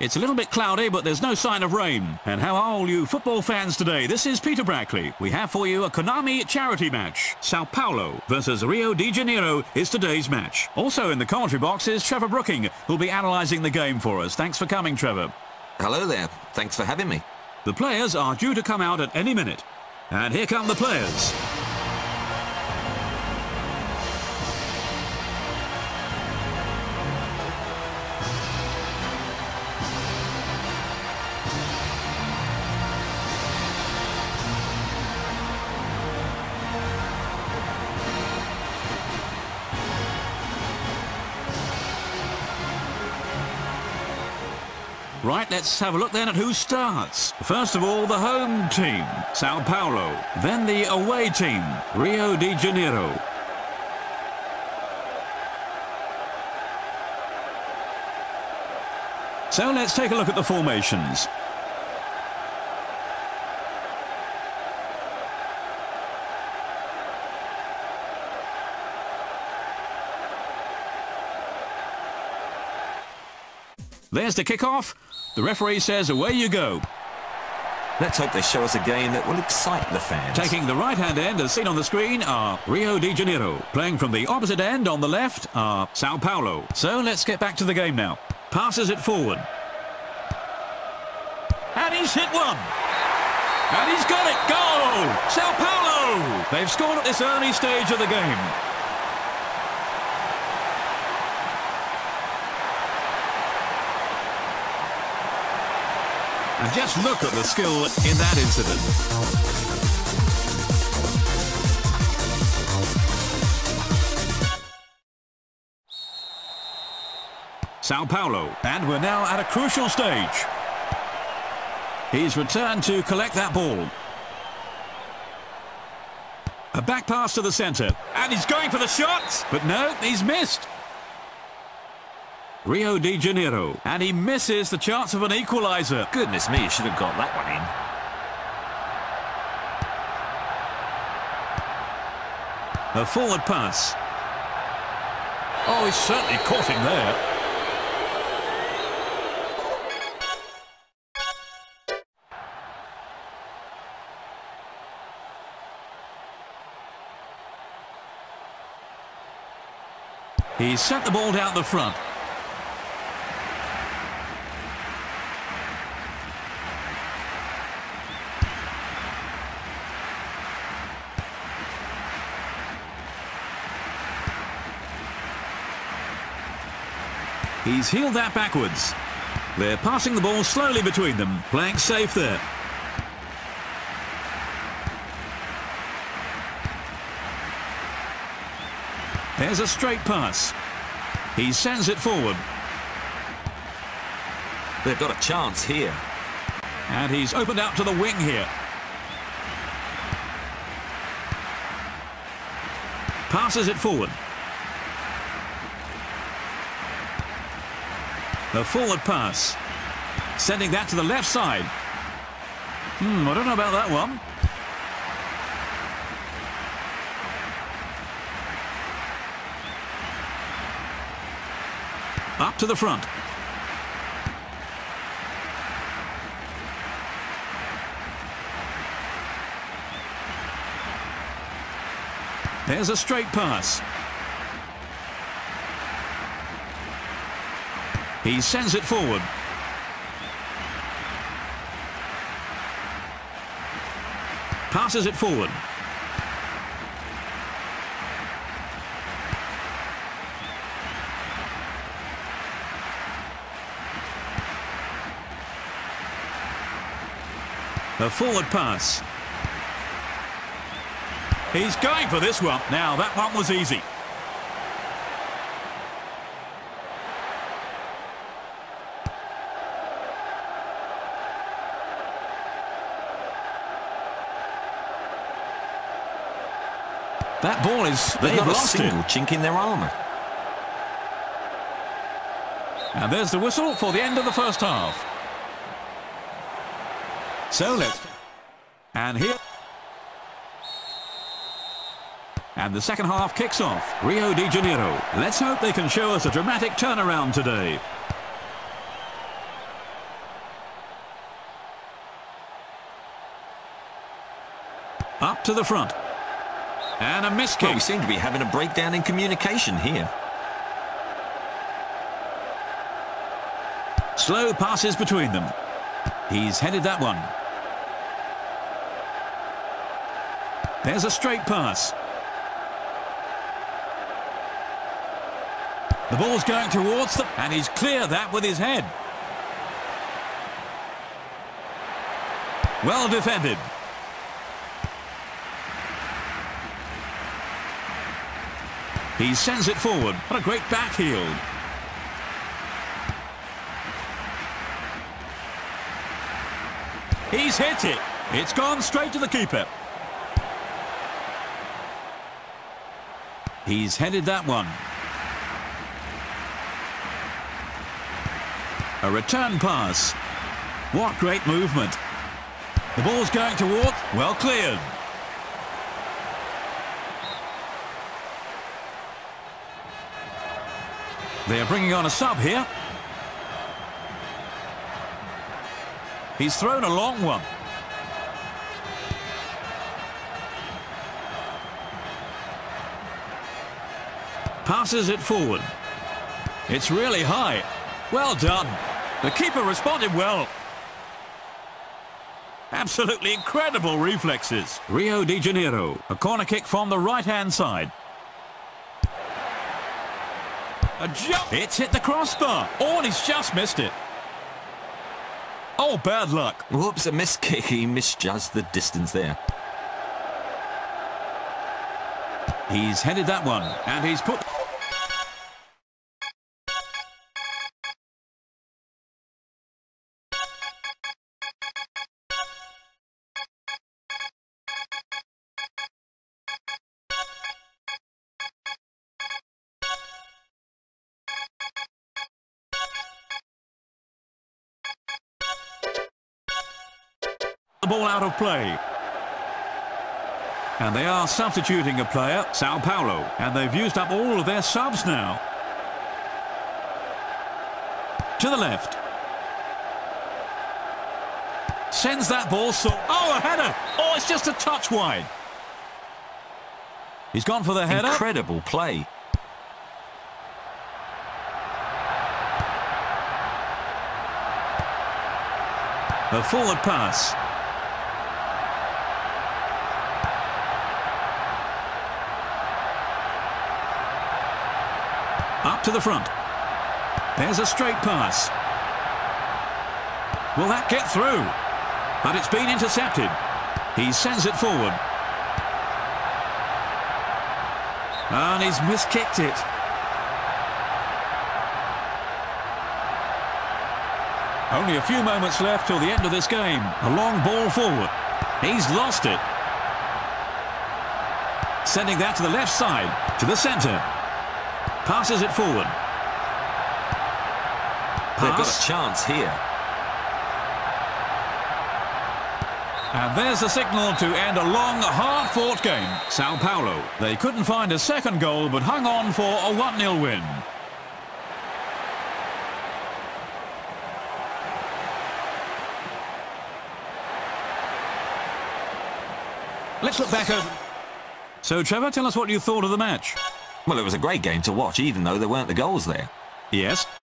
It's a little bit cloudy, but there's no sign of rain. And how are all you football fans today? This is Peter Brackley. We have for you a Konami charity match. Sao Paulo versus Rio de Janeiro is today's match. Also in the commentary box is Trevor Brooking, who'll be analysing the game for us. Thanks for coming, Trevor. Hello there. Thanks for having me. The players are due to come out at any minute. And here come the players. Right, let's have a look then at who starts. First of all, the home team, Sao Paulo. Then the away team, Rio de Janeiro. So let's take a look at the formations. There's the kickoff. The referee says away you go. Let's hope they show us a game that will excite the fans. Taking the right-hand end, as seen on the screen, are Rio de Janeiro. Playing from the opposite end on the left are Sao Paulo. So let's get back to the game now. Passes it forward. And he's hit one. And he's got it. Goal! Sao Paulo! They've scored at this early stage of the game. And just look at the skill in that incident. Sao Paulo, and we're now at a crucial stage. He's returned to collect that ball. A back pass to the centre, and he's going for the shot, but no, he's missed. Rio de Janeiro. And he misses the chance of an equaliser. Goodness me, he should have got that one in. A forward pass. Oh, he's certainly caught him there. He's sent the ball down the front. He's heeled that backwards. They're passing the ball slowly between them, playing safe there. There's a straight pass. He sends it forward. They've got a chance here. And he's opened out to the wing here. Passes it forward. A forward pass. Sending that to the left side. Hmm, I don't know about that one. Up to the front. There's a straight pass. He sends it forward. Passes it forward. A forward pass. He's going for this one. Now, that one was easy. That ball is... They've lost a single it. chink in their armour. And there's the whistle for the end of the first half. So let's... And here... And the second half kicks off. Rio de Janeiro. Let's hope they can show us a dramatic turnaround today. Up to the front. And a miss Well, we seem to be having a breakdown in communication here. Slow passes between them. He's headed that one. There's a straight pass. The ball's going towards them, and he's clear that with his head. Well defended. He sends it forward. What a great back heel. He's hit it. It's gone straight to the keeper. He's headed that one. A return pass. What great movement. The ball's going toward. Well cleared. They're bringing on a sub here. He's thrown a long one. Passes it forward. It's really high. Well done. The keeper responded well. Absolutely incredible reflexes. Rio de Janeiro. A corner kick from the right-hand side. A jump. It's hit the crossbar. Oh, and he's just missed it. Oh, bad luck. Whoops, a missed kick. He misjudged the distance there. He's headed that one, and he's put... ball out of play. And they are substituting a player, Sao Paulo, and they've used up all of their subs now. To the left. Sends that ball so... Oh, a header! Oh, it's just a touch wide. He's gone for the header. Incredible play. A forward pass. Up to the front. There's a straight pass. Will that get through? But it's been intercepted. He sends it forward. And he's miskicked it. Only a few moments left till the end of this game. A long ball forward. He's lost it. Sending that to the left side, to the centre. Passes it forward. They've got a chance here. And there's the signal to end a long, hard-fought game. Sao Paulo. They couldn't find a second goal, but hung on for a 1-0 win. Let's look back over... So, Trevor, tell us what you thought of the match. Well, it was a great game to watch, even though there weren't the goals there. Yes.